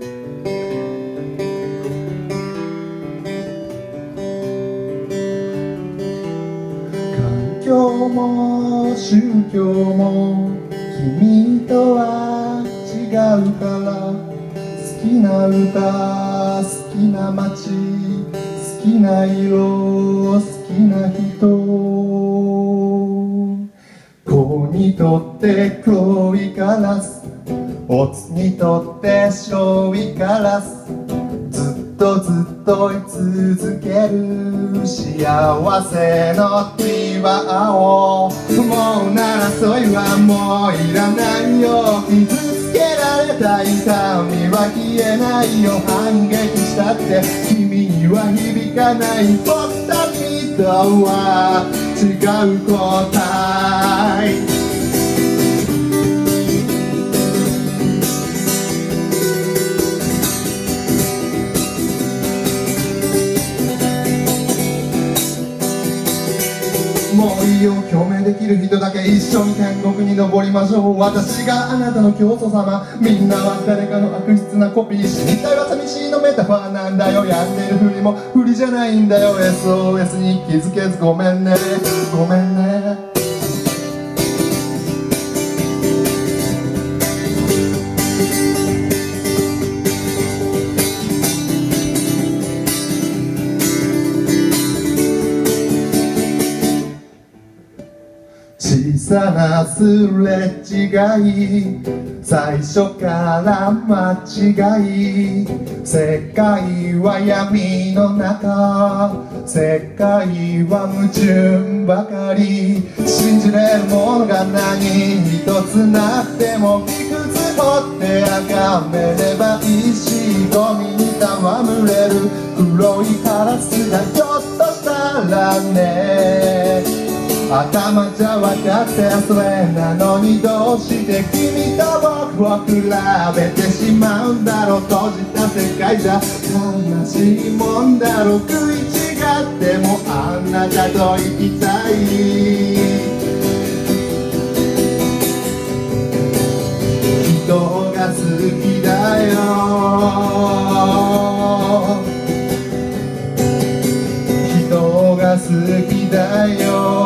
環境も宗教も君とは違うから好きな歌好きな街好きな色好きな人。子にとって黒いカラスオツにとって白いカラス。ずっとずっと居続ける幸せの日は青。もうなら争いはもういらないよ。傷つけられた痛みは消えないよ。反撃したって君には響かない。僕たちとは違う答えもういいよ。共鳴できる人だけ一緒に天国に登りましょう。私があなたの教祖様。みんなは誰かの悪質なコピー死にたいは寂しいのメタファーなんだよ。やってるふりも。ふりじゃないんだよ。SOS に気づけず。ごめんね。ごめんね。さなすれ違い最初から間違い世界は闇の中世界は矛盾ばかり信じれるものが何一つなくてもいくつ掘ってあがめれば石ゴミに戯れる黒いカラスがひょっとしたらね頭じゃ分かってそれなのにどうして君と僕を比べてしまうんだろう閉じた世界じゃ悲しいもんだろう食い違ってもあんなたと生きたい人が好きだよ。人が好きだよ。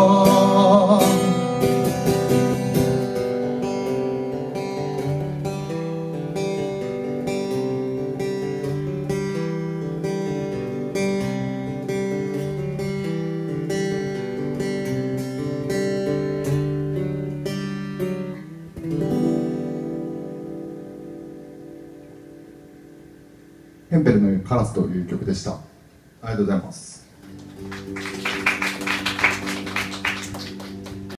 ヘンペルのカラスという曲でした。ありがとうございます。